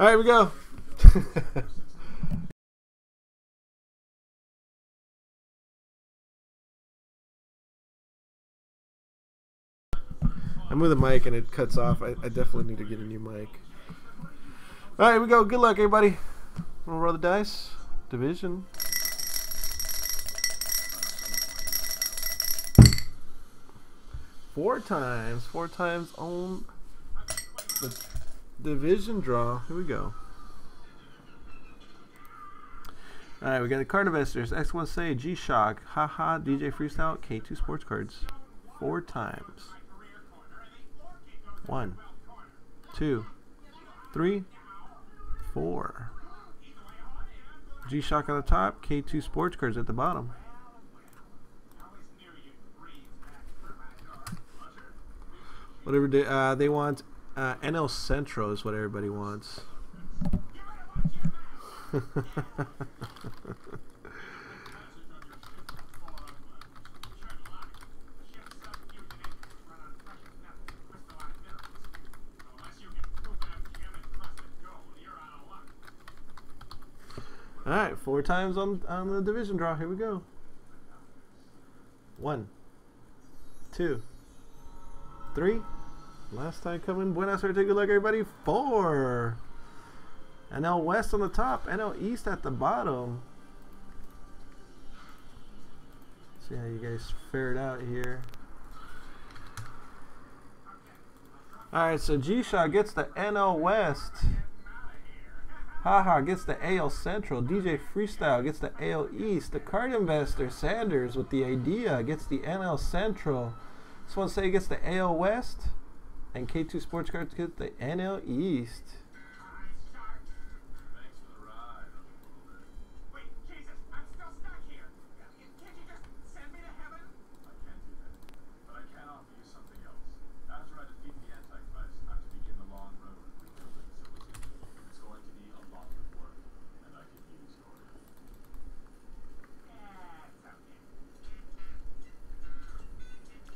All right, we go. I move the mic and it cuts off. I, I definitely need to get a new mic. All right, here we go. Good luck, everybody. We'll roll the dice. Division. Four times. Four times on the division draw. Here we go. All right, we got the card investors. X1 Say, G Shock, Haha, DJ Freestyle, K2 Sports Cards. Four times. One, two, three, four. G Shock on the top, K2 Sports Cards at the bottom. Whatever they, uh, they want, uh, NL Centro is what everybody wants. All right, four times on on the division draw. Here we go. One, two, three. Last time coming. Good luck, everybody. Four. NL West on the top. NL East at the bottom. See how you guys fared out here. All right, so G-Shot gets the NL West. Haha gets the AL Central. DJ Freestyle gets the AL East. The card investor Sanders with the idea gets the NL Central. Just want to say he gets the AL West. And K2 Sports Cards get the NL East.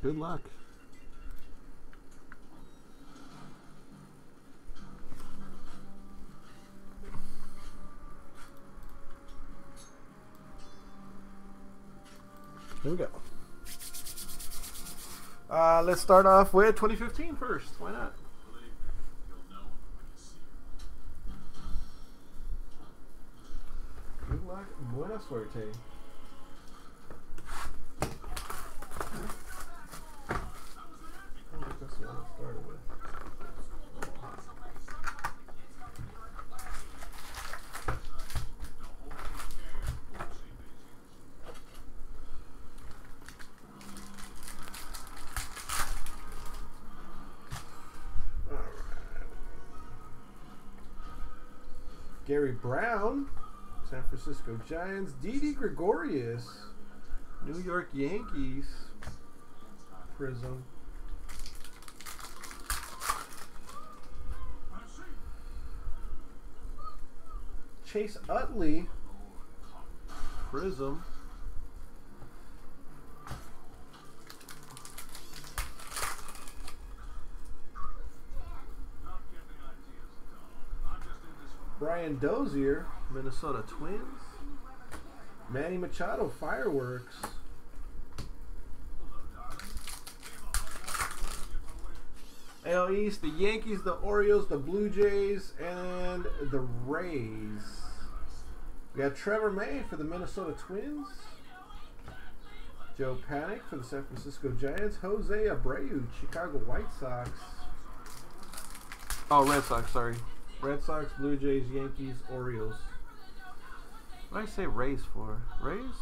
Good luck. Here we go. Uh, let's start off with 2015 first. Why not? Good luck. Buena suerte. I think that's the one I started with. Gary Brown, San Francisco Giants. Didi Gregorius, New York Yankees. Prizm. Chase Utley, Prizm. Dozier, Minnesota Twins. Manny Machado, Fireworks. AL East, the Yankees, the Orioles, the Blue Jays, and the Rays. We got Trevor May for the Minnesota Twins. Joe Panik for the San Francisco Giants. Jose Abreu, Chicago White Sox. Oh, Red Sox, sorry. Red Sox, Blue Jays, Yankees, Orioles. What did I say Rays for? Rays?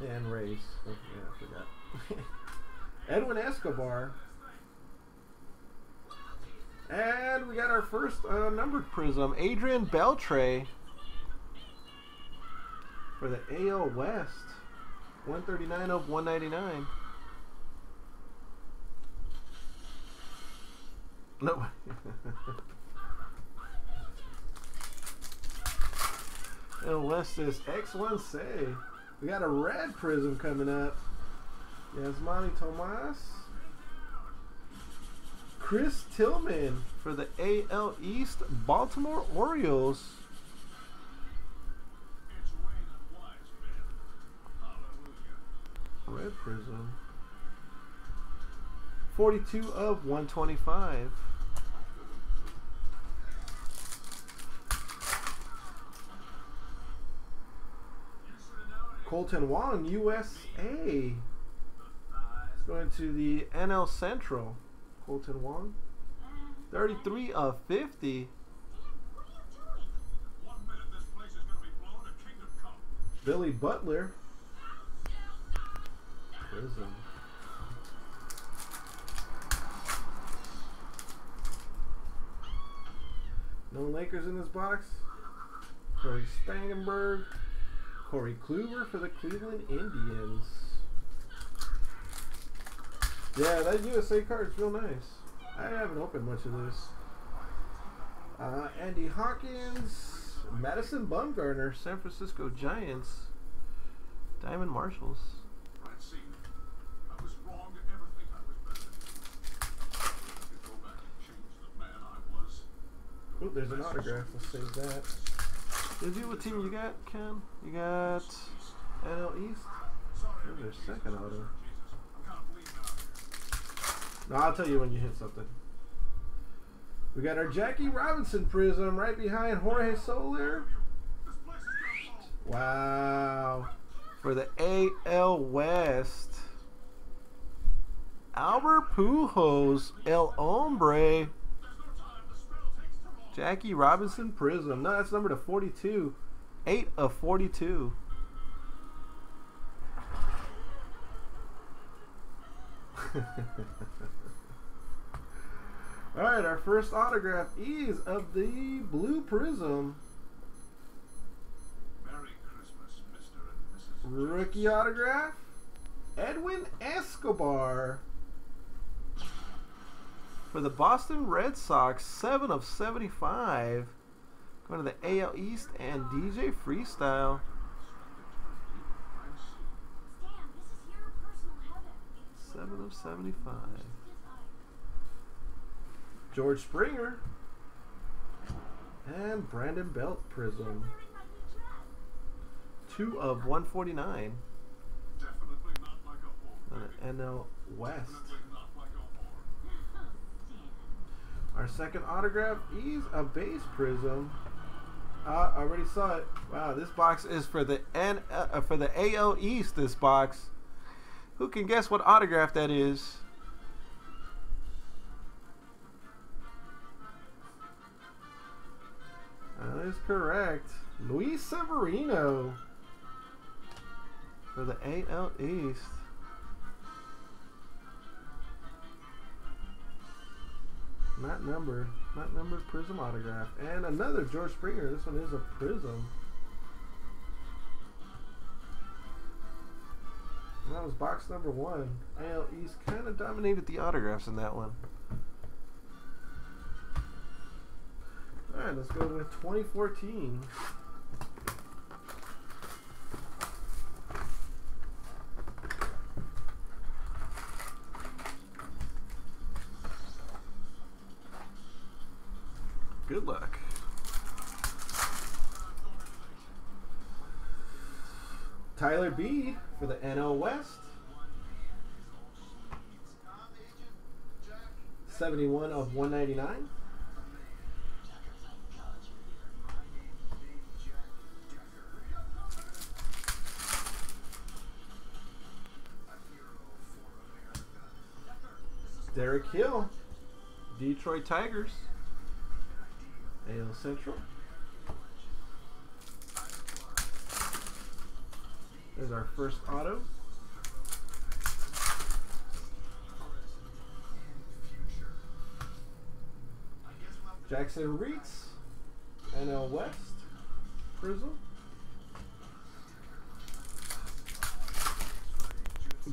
And Rays. Oh, yeah, I forgot. Edwin Escobar. And we got our first uh, numbered Prizm, Adrian Beltre for the AL West. 139 of 199. No. AL West is X1 Say. We got a red Prizm coming up. Yasmany Tomas. Chris Tillman for the AL East Baltimore Orioles. Red Prizm. 42 of 125. Kolten Wong, USA. It's going to the NL Central. Kolten Wong. 33 of 50. Billy Butler. No Lakers in this box. Cory Spangenberg. Corey Kluber for the Cleveland Indians. Yeah, that USA card is real nice. I haven't opened much of this. Uh, Andy Hawkins, Madison Bumgarner, San Francisco Giants, Diamond Marshals. Oh, there's an autograph. Let's save that. Did you? What team you got, Ken? You got NL East. There's their second auto. No, I'll tell you when you hit something. We got our Jackie Robinson Prizm right behind Jorge Soler. Wow. For the AL West. Albert Pujols, El Hombre. Jackie Robinson Prizm. No, that's number to 42. 8 of 42. All right, our first autograph is of the Blue Prizm. Merry Christmas, Mr. and Mrs. Rookie autograph, Edwin Escobar. For the Boston Red Sox, 7 of 75. Going to the AL East and DJ Freestyle. Seven of seventy-five. George Springer and Brandon Belt Prizm. Two of one forty-nine. And NL West. Our second autograph is a base Prizm. Uh, I already saw it. Wow, this box is for the N uh, for the AL East. This box. Who can guess what autograph that is? That is correct. Luis Severino for the AL East. Not numbered. Not numbered Prizm autograph. And another George Springer. This one is a Prizm. that was box number one. AL East kind of dominated the autographs in that one. Alright, let's go to 2014. Good luck. Tyler Beede for the NL West. 71 of 199. Derek Hill, Detroit Tigers. AL Central. There's our first auto. Jackson Reetz, NL West, Prizm.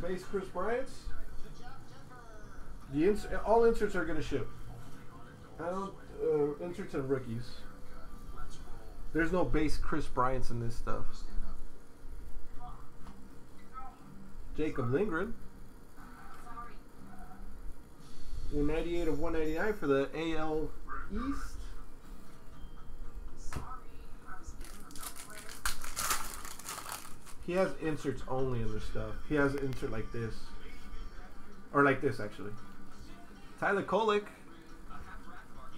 Base Kris Bryant's. The ins all inserts are going to ship. I don't uh, inserts and rookies. There's no base Kris Bryant's in this stuff. Jacob Lindgren. 198 of 199 for the AL East. He has inserts only in this stuff. He has an insert like this. Or like this, actually. Tyler Kolek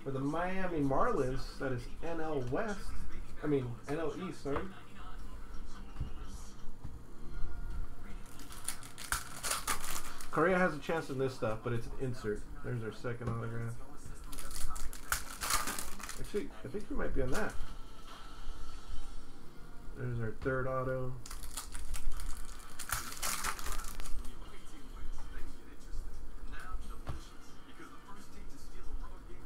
for the Miami Marlins. That is NL West. I mean, NL East, sorry. Correa has a chance in this stuff, but it's an insert. There's our second autograph. Actually, I think we might be on that. There's our third auto.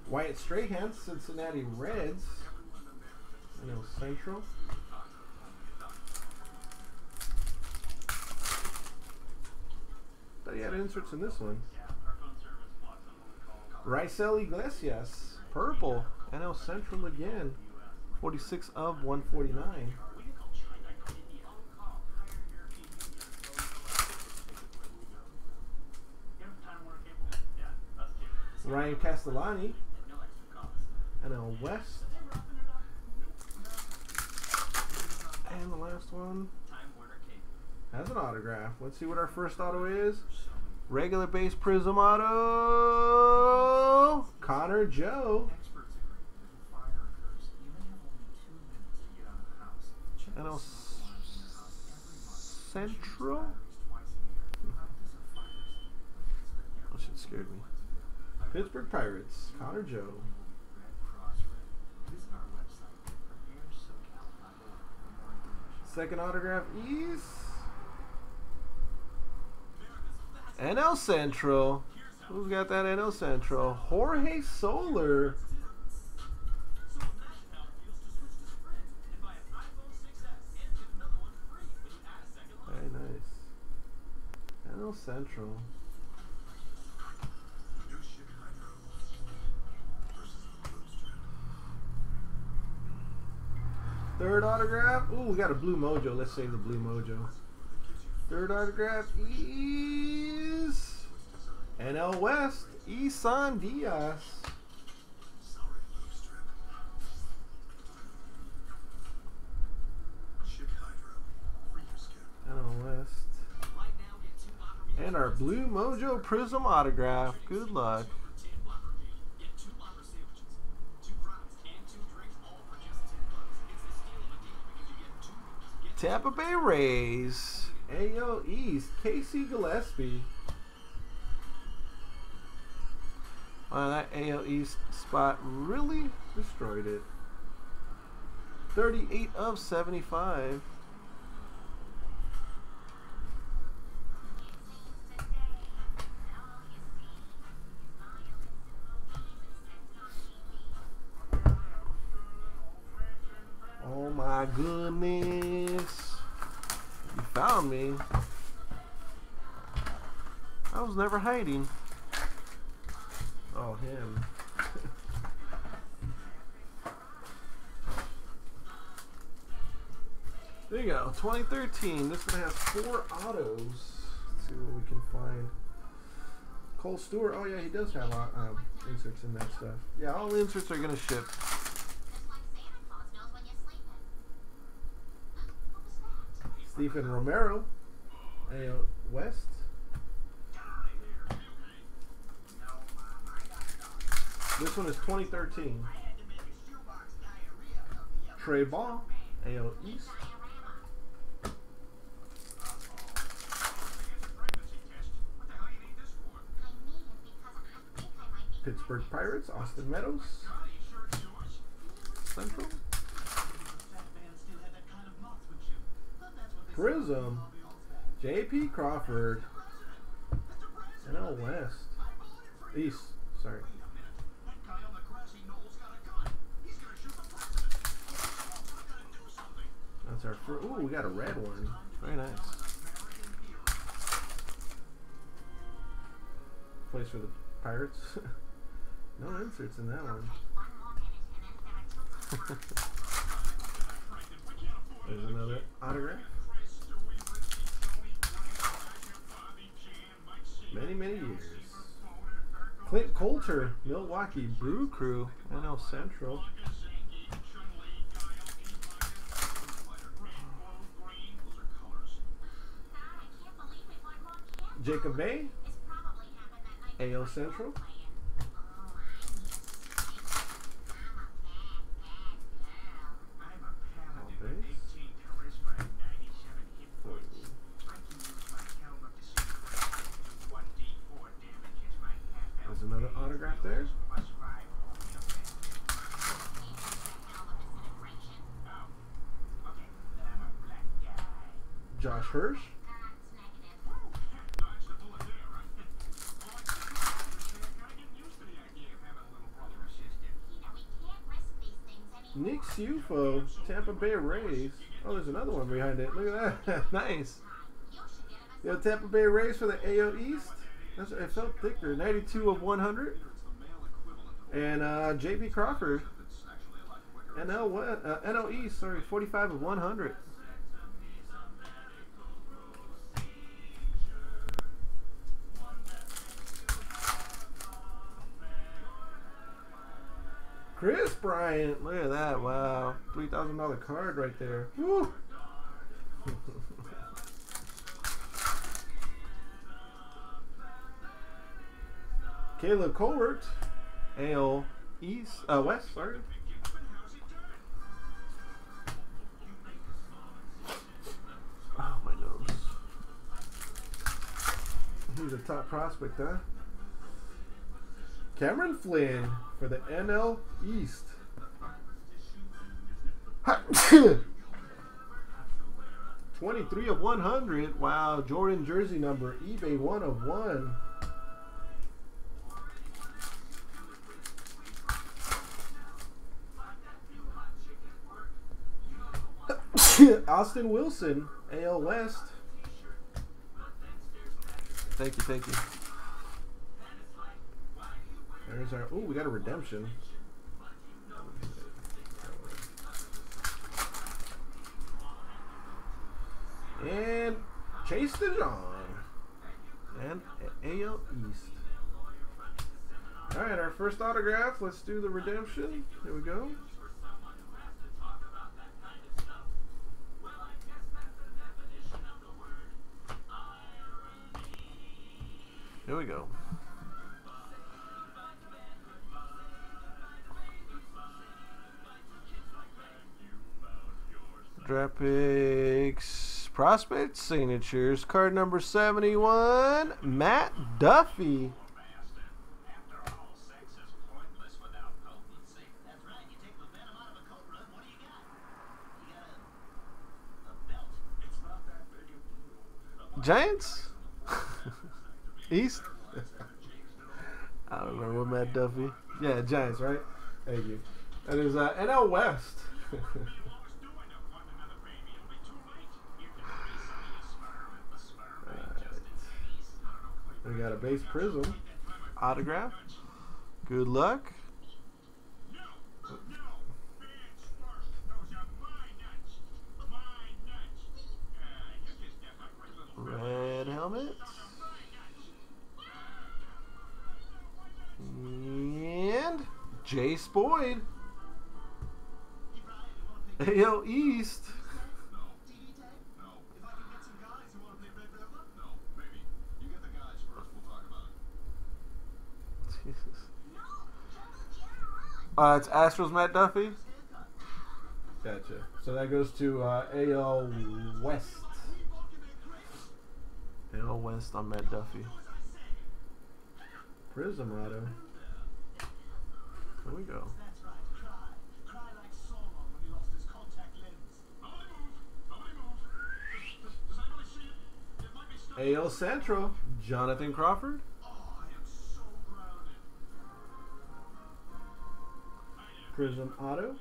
Wyatt Strahan, Cincinnati Reds. I know Central. He had inserts in this one. Raisel Iglesias, purple. NL Central again. 46 of 149. Ryan Castellani, NL West. And the last one has an autograph. Let's see what our first auto is. Regular base Prizm auto. Connor Joe. NL Central. That shit scared me. Pittsburgh Pirates. Connor Joe. Second autograph is NL Central. Who's got that NL Central? Jorge Soler. Very nice. NL Central. Third autograph. Ooh, we got a blue mojo. Let's save the blue mojo. Third autograph NL West, Isan Diaz. NL West. And our blue mojo Prizm autograph. Good luck. Tampa Bay Rays. AL East. Casey Gillaspie. Wow, that AL East spot really destroyed it. 38 of 75. Oh my goodness. You found me. I was never hiding. Oh, him. there you go. 2013. This one has four autos. Let's see what we can find. Kohl Stewart. Oh, yeah, he does have uh, um, inserts in that stuff. Yeah, all the inserts are to ship. Stephen Romero, AL West. This one is 2013. Trey Ball, AL East. Pittsburgh Pirates, Austin Meadows. Central. Prizm. JP Crawford. NL West. East. Sorry. Our first. Ooh, we got a red one. Very nice. Place for the Pirates. no inserts in that one. There's another autograph. Many, many years. Clint Coulter, Milwaukee Brew Crew, NL Central. Jacob May, AL Central. There's another autograph there. Josh Hirsch. Ciuffo, Tampa Bay Rays. Oh, there's another one behind it. Look at that. nice. Yo, Tampa Bay Rays for the AL East. That's, it felt thicker. 92 of 100. And uh, JP Crawford. NL? Uh, NL East, sorry, 45 of 100. Kris Bryant, look at that! Wow, three thousand dollar card right there. Woo. Caleb Colbert, AL East, uh, West, sorry. Oh, my nose. He's a top prospect, huh? Cameron Flynn for the NL East. 23 of 100. Wow, Jordan jersey number, eBay 1 of 1. Austin Wilson, AL West. Thank you, thank you. There's our. Oh, we got a redemption. And Chase DeJong. And AL East. Alright, our first autograph. Let's do the redemption. Here we go. Here we go. Draft picks, prospect signatures, card number 71, Matt Duffy. Giants? East? I don't remember what Matt Duffy. Yeah, Giants, right? Thank you. That is uh, NL West. We got a base Prizm autograph. Good luck. Red helmet. And Jace Boyd. AL East. Uh, it's Astros Matt Duffy. Gotcha. So that goes to uh, AL West. AL West on Matt Duffy. Prizm Auto. There we go. AL Central, Jonathan Crawford. Prizm Auto.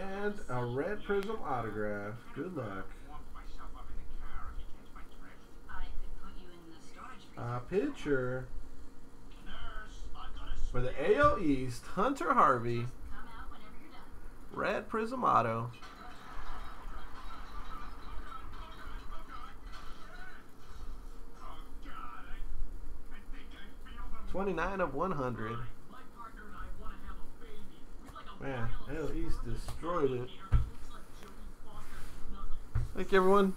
And a red Prizm autograph. Good luck. A pitcher for the AL East, Hunter Harvey. Red Prizm Auto. 29 of 100. Man, AL East destroyed it. Thank you, everyone.